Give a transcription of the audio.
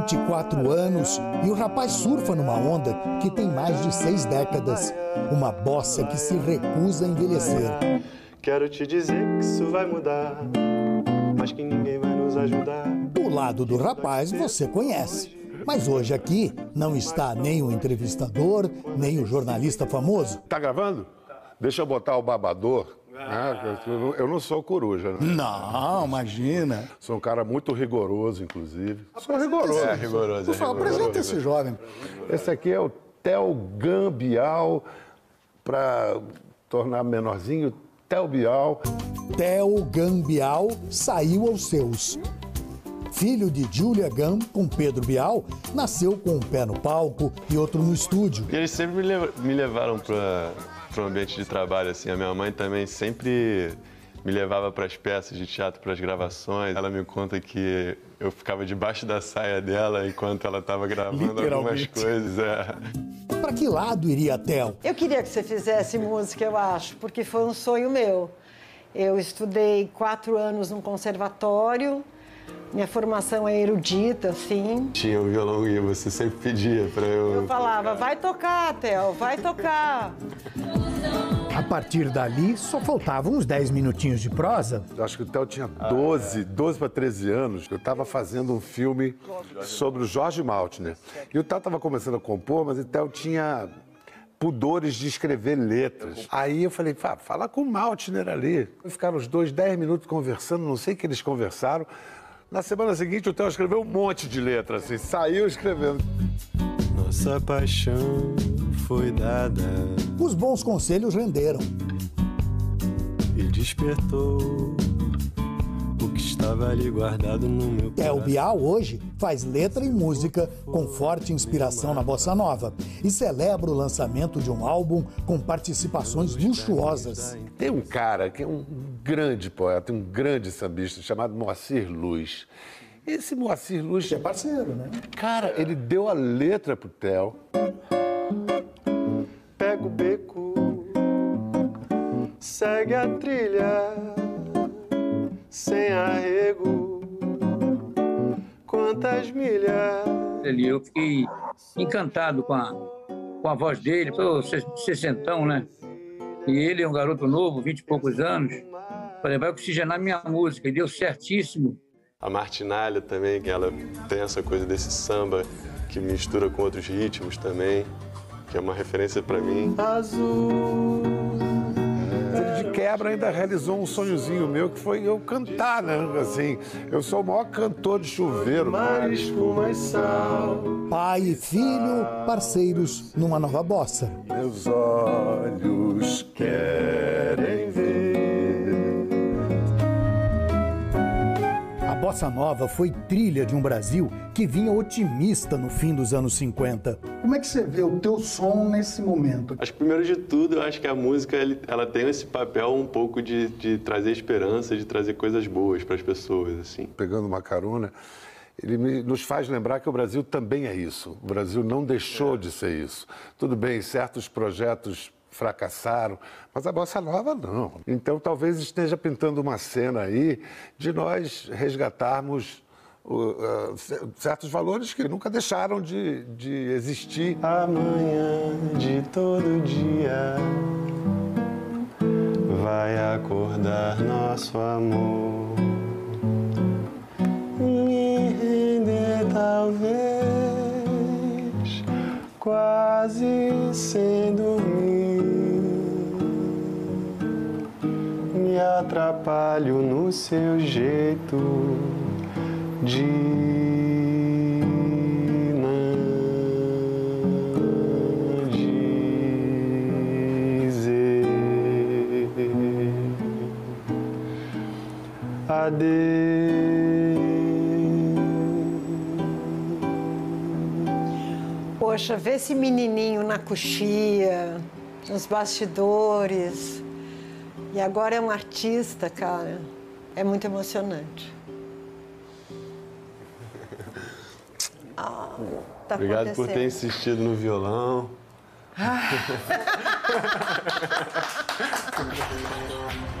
24 anos e o rapaz surfa numa onda que tem mais de seis décadas. Uma bossa que se recusa a envelhecer. Quero te dizer que isso vai mudar, mas que ninguém vai nos ajudar. O lado do rapaz você conhece. Mas hoje aqui não está nem o entrevistador, nem o jornalista famoso. Tá gravando? Deixa eu botar o babador. Né? Eu- não sou coruja, né? Não, imagina. Sou um cara muito rigoroso, inclusive. Sou rigoroso. É rigoroso, Por é favor, apresenta esse jovem. Esse aqui é o Tel Gambial, para tornar menorzinho, Tel Bial. Theo Gambial saiu aos seus. Filho de Julia Gam com Pedro Bial, nasceu com um pé no palco e outro no estúdio. E eles sempre me, lev- me levaram para o ambiente de trabalho, assim. A minha mãe também sempre me levava para as peças de teatro, para as gravações. Ela me conta que eu ficava debaixo da saia dela enquanto ela estava gravando algumas coisas. É. Para que lado iria Theo? Eu queria que você fizesse música, eu acho, porque foi um sonho meu. Eu estudei quatro anos num conservatório, minha formação é erudita, assim. Tinha o violão e você sempre pedia para eu... Eu falava, vai tocar, Theo, vai tocar. A partir dali, só faltavam uns 10 minutinhos de prosa. Eu Acho que o Theo tinha 12, 12 para 13 anos. Eu estava fazendo um filme sobre o Jorge Maltner. E o Theo estava começando a compor, mas o Theo tinha pudores de escrever letras. Aí eu falei, "Fá, fala com o Maltner ali. Ficaram os dois 10 minutos conversando, não sei o que eles conversaram. Na semana seguinte, o Theo escreveu um monte de letras, assim, saiu escrevendo. Nossa paixão foi dada Os bons conselhos renderam. e despertou o que estava ali guardado no meu Theo Bial hoje faz letra e música com forte inspiração na bossa nova e celebra o lançamento de um álbum com participações luxuosas. Tem um cara que é um grande poeta, um grande sambista, chamado Moacir Luz. Esse Moacir Luz É parceiro, né? Cara, ele deu a letra pro Theo. Pega o beco, segue a trilha, sem arrego. Quantas milhas? ali. Eu fiquei encantado com a, com a voz dele, se- sessentão, né? E ele é um garoto novo, vinte e poucos anos. Falei, vai oxigenar minha música. E deu certíssimo. A Martinalha também, que ela tem essa coisa desse samba que mistura com outros ritmos também, que é uma referência pra mim. Azul. Quebra ainda realizou um sonhozinho meu que foi eu cantar, né? Assim, eu sou o maior cantor de chuveiro. Mar, espuma e sal. Pai e filho, parceiros numa nova bossa. Meus olhos querem bossa nova foi trilha de um Brasil que vinha otimista no fim dos anos 50. Como é que você vê o teu som nesse momento? Acho que primeiro de tudo, eu acho que a música ela tem esse papel um pouco de, de trazer esperança, de trazer coisas boas para as pessoas, assim. Pegando uma carona, ele me- nos faz lembrar que o Brasil também é isso. O Brasil não deixou de ser isso. Tudo bem, certos projetos fracassaram, mas a bossa nova não. Então talvez esteja pintando uma cena aí de nós resgatarmos c- certos valores que nunca deixaram de, de existir. Amanhã de todo dia vai acordar nosso amor. Me render talvez quase sem atrapalho no seu jeito de dizer adeus. Poxa, vê esse menininho na coxia, nos bastidores. E agora é um artista, cara. É muito emocionante. Ah, tá Obrigado por ter insistido no violão.